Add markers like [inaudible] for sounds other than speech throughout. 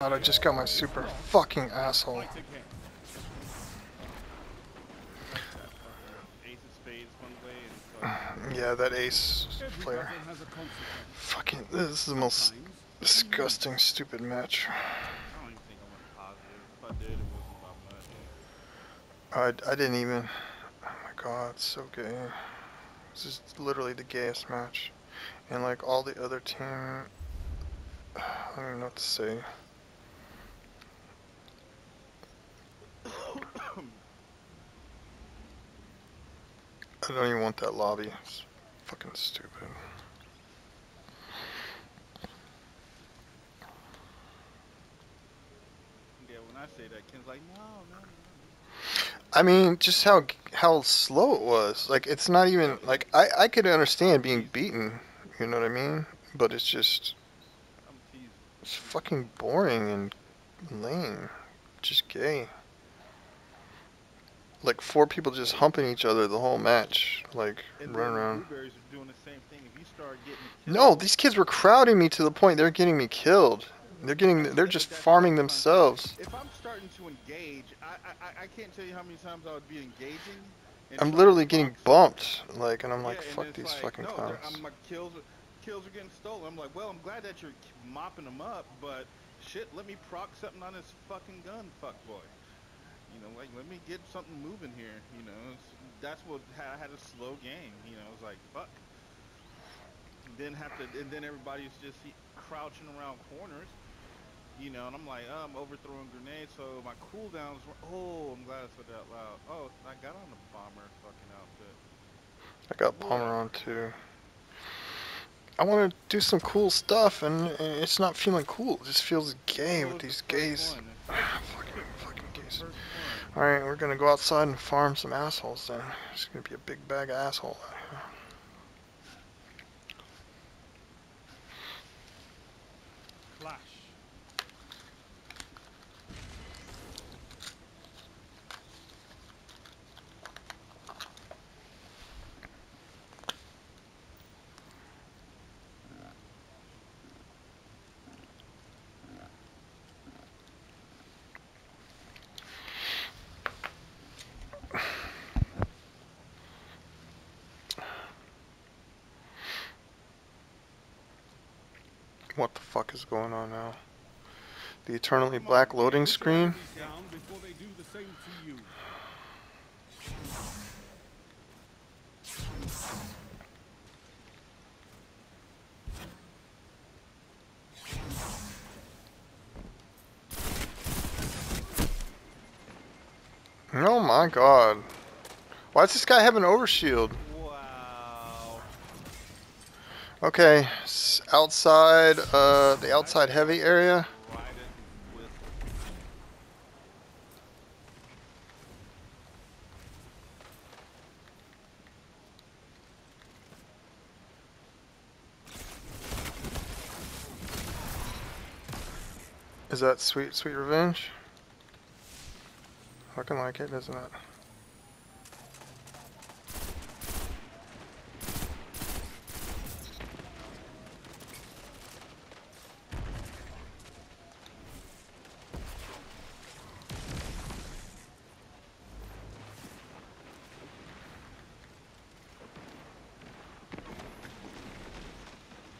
God, I just got my super fucking asshole. Ace of spades [sighs] one way and fucking Yeah, that ace player. Fucking, this is the most disgusting, stupid match. I don't even think I went positive. If I did, it wasn't. I, I didn't even. Oh my god, it's so gay. This is literally the gayest match. And like all the other team. [sighs] I don't even know what to say. I don't even want that lobby. It's fucking stupid. Yeah, when I say that, Ken's like, no, no, no. I mean, just how how slow it was. Like it's not even like I I could understand being beaten. You know what I mean? But it's just it's fucking boring and lame. Just gay. Like four people just humping each other the whole match, like And run around. blueberries are doing the same thing. If you start getting killed, No, these kids were crowding me to the point they're getting me killed. They're getting they're just farming themselves. If I'm starting to engage, I, I I- can't tell you how many times I would be engaging. I'm literally getting bumped, like, and I'm like, Yeah, fuck these like, fucking no, clowns. I'm, my kills, are, kills are getting stolen. I'm like, well, I'm glad that you're mopping them up, but shit, let me proc something on this fucking gun, fuck boy. You know, like let me get something moving here. You know, that's what ha- I had a slow game. You know, it's like fuck. Then have to, and then everybody's just crouching around corners. You know, and I'm like, oh, I'm overthrowing grenades, so my cooldowns were. Oh, I'm glad I said that loud. Oh, I got on the bomber fucking outfit. I got bomber on too. I want to do some cool stuff, and it's not feeling cool. It just feels gay What with these gays. one? fucking, fucking gays. First one. All right, we're gonna go outside and farm some assholes. Then it's gonna be a big bag of asshole. What the fuck is going on now? The eternally black loading screen. Oh my god. Why does this guy have an overshield? Okay, outside, uh, the outside heavy area. Is that sweet, sweet revenge? Fucking like it, isn't it?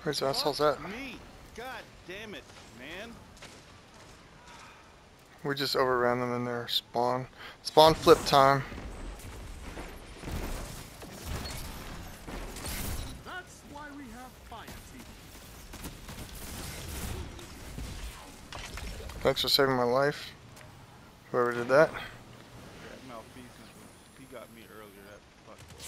Where's the assholes at? Me. God damn it, man. We just overran them in their spawn. Spawn flip time. That's why we have fire team. Thanks for saving my life. Whoever did that. That malfeasance was, he got me earlier, that fuck boy.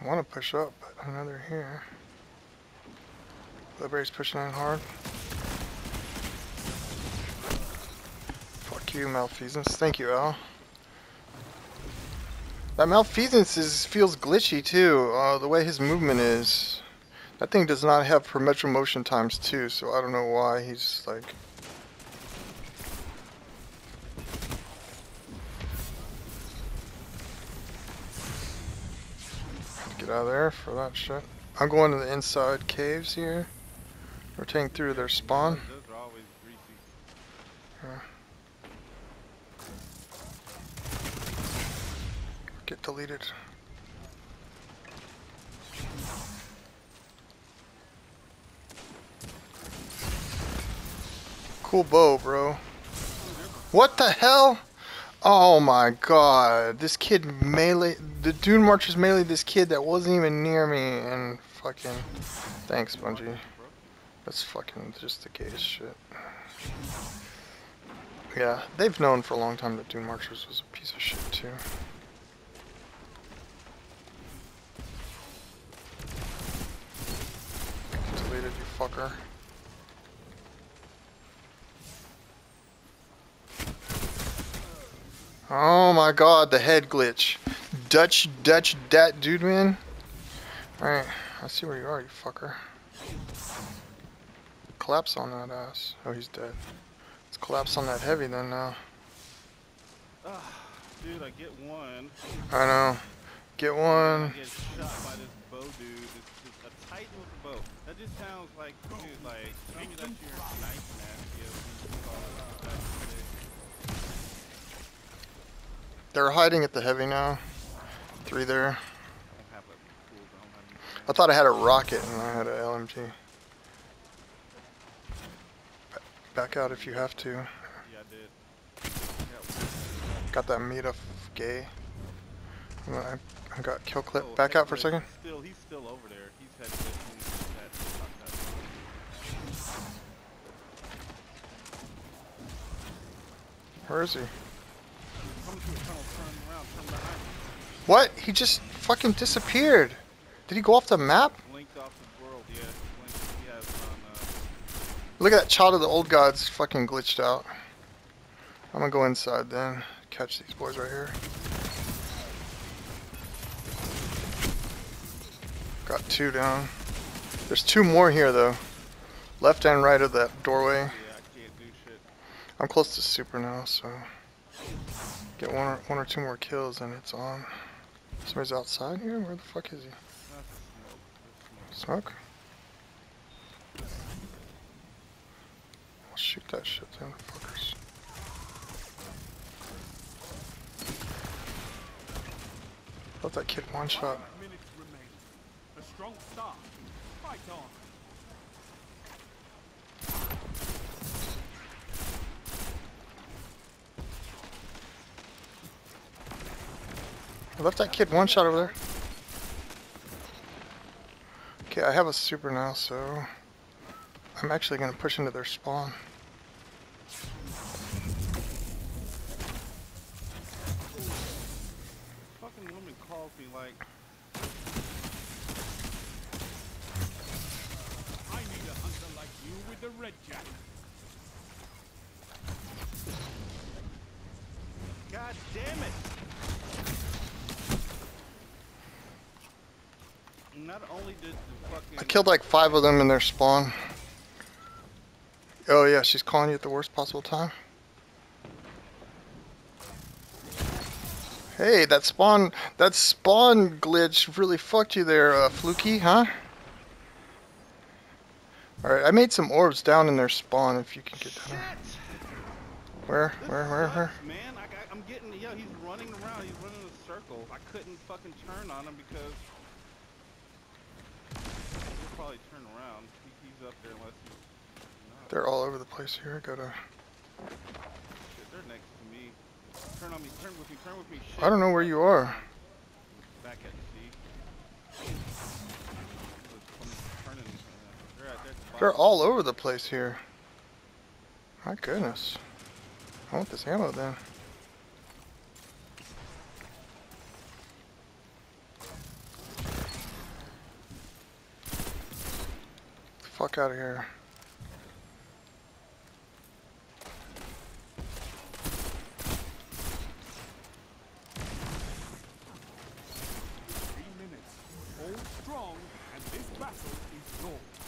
I want to push up, but they're here. Liberty's pushing in hard. Fuck you, Malfeasance. Thank you, Al. That Malfeasance is, feels glitchy too, uh, the way his movement is. That thing does not have perpetual motion times two, so I don't know why he's like... Get out of there for that shit. I'm going to the inside caves here. Rotating through their spawn. Those are always greasy. Get deleted. Cool bow, bro. What the hell? Oh my god. This kid melee. The Dune Marchers mainly this kid that wasn't even near me and fucking. Thanks, Bungie. That's fucking just the gayest shit. Yeah, they've known for a long time that Dune Marchers was a piece of shit too. Deleted, you fucker. Oh my god, the head glitch. Dutch, Dutch, dat dude, man. Alright, I see where you are, you fucker. Collapse on that ass. Oh, he's dead. Let's collapse on that heavy then now. Ah, dude, I get one. I know. Get one. Get shot by this bow dude. It's just a titan with a bow. That just sounds like, dude, like, maybe that's your knife nasty. you call it back in the day. They're hiding at the heavy now. Three there. I don't have a cooldown on me. I thought I had a rocket and I had an LMG. Back out if you have to. Yeah, I did. Got that meat of gay. I, I got kill clip. oh, Back out for a second. Still, he's still over there. He's had this that, fuck that. Where is he? What? He just fucking disappeared. Did he go off the map? Off world, yeah. Linked, he has on, uh, Look at that child of the old gods fucking glitched out. I'm gonna go inside then. Catch these boys right here. Got two down. There's two more here though. Left and right of that doorway. yeah, do I'm close to super now, so get one or one or two more kills and it's on. Somebody's outside here? Where the fuck is he? Smoke. I'll shoot that shit down, fuckers. Let that kid one shot. A strong start. Fight on. I left that kid one shot over there. Okay, I have a super now, so I'm actually gonna push into their spawn. Fucking woman calls me like, I need a hunter like you with the red jacket. God damn it! Not only did the fucking I killed like five of them in their spawn. Oh yeah, she's calling you at the worst possible time. Hey, that spawn, that spawn glitch really fucked you there, uh, Fluky, huh? Alright, I made some orbs down in their spawn if you can get down. Where, where, where, where? Man, I got, I'm getting yeah. He's running around. He's running in a circle. I couldn't fucking turn on him because probably turn around. He, he's up there unless he's not. They're all over the place here. Go to. Shit, they're next to me. Turn on me. Turn with me. Turn with me. Shit. I don't know where you are. Back at sea. They're at their They're bottom. all over the place here. My goodness. I want this ammo then. Fuck out of here. Three minutes. Hold strong, and this battle is yours.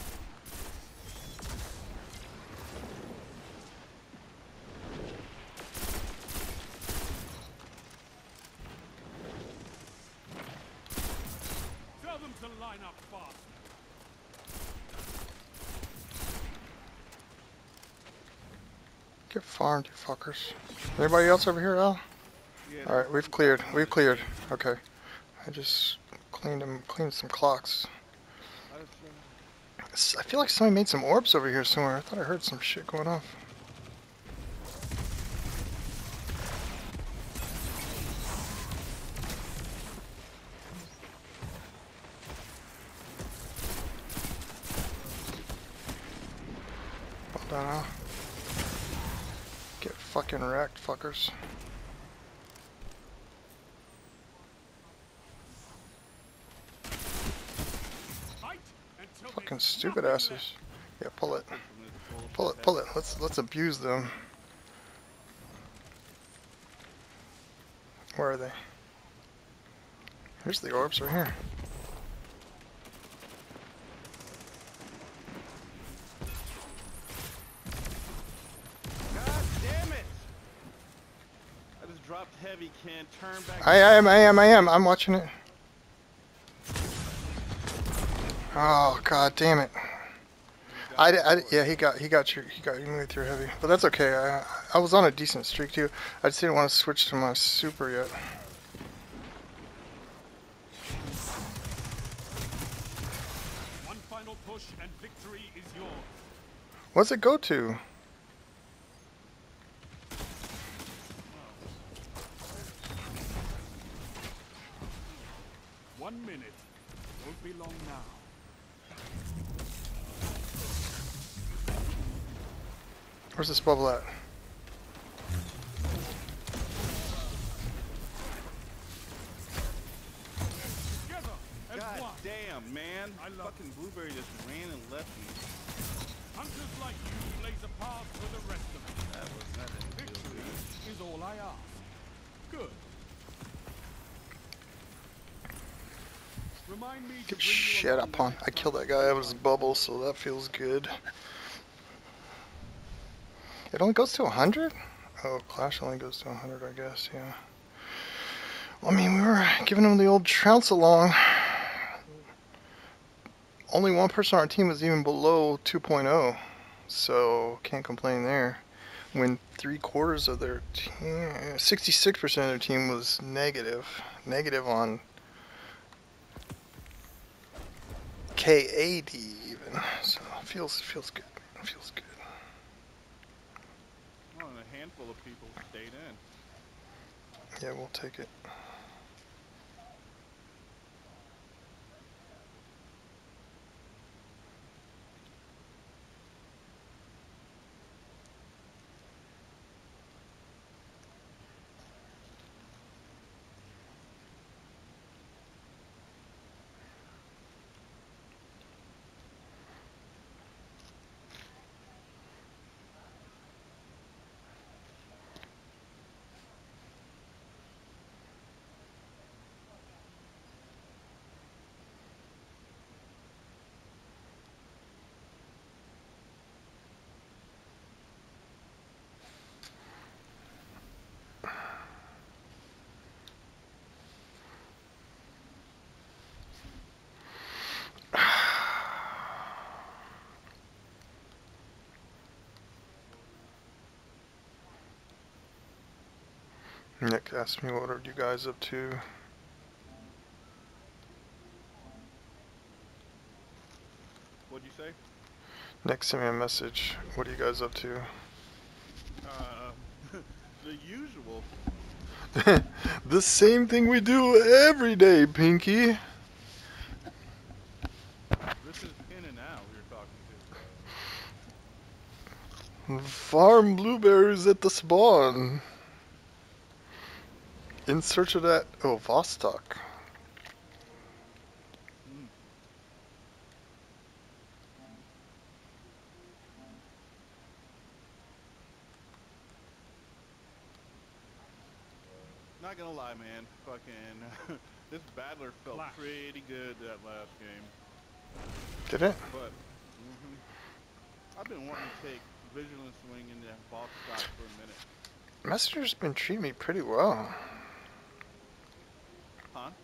to line up fast. Get farmed, you fuckers. Anybody else over here, Al? Yeah, All right, we've cleared. We've cleared. Okay. I just cleaned them, cleaned some clocks. I was, S- I feel like somebody made some orbs over here somewhere. I thought I heard some shit going off. Hold on. Al. Get fucking Fucking stupid asses. Yeah, pull it. Pull it, pull it. Let's let's abuse them. Where are they? Here's the orbs right here. God damn it! I just can't turn back. I, I am, I am, I am. I'm watching it. Oh god damn it! I, I, yeah, he got, he got you, he got you moved through heavy, but that's okay. I, I was on a decent streak too. I just didn't want to switch to my super yet. One final push and victory is yours. What's it go to? One minute. Won't be long now. Where's this bubble at? God damn, man! I love- Fucking blueberry just ran and left me. Hunters like you blaze a path for the rest of us. That was that didn't feel Victory good. is all I ask. Good. Get shit up on. I killed that guy. That was a bubble, so that feels good. It only goes to 100? Oh, Clash only goes to 100, I guess, yeah. Well, I mean, we were giving him the old trounce along. Only one person on our team was even below 2.0, so can't complain there. When three quarters of their team, 66% of their team was negative, negative on KAD even. So it feels feels good. It feels good. Well, and a handful of people stayed in. Yeah, we'll take it. Nick asked me what are you guys up to? What'd you say? Nick sent me a message. What are you guys up to? Uh, [laughs] the usual. [laughs] the same thing we do every day, Pinky. This is in and out we were talking to. Farm blueberries at the spawn. In search of that. Oh, Vostok. Not gonna lie, man. Fucking, [laughs] this battler felt Flash. pretty good that last game. Did it? But hmm I've been wanting to take Vigilance Wing into boss stock for a minute. Messenger's been treating me pretty well. Huh?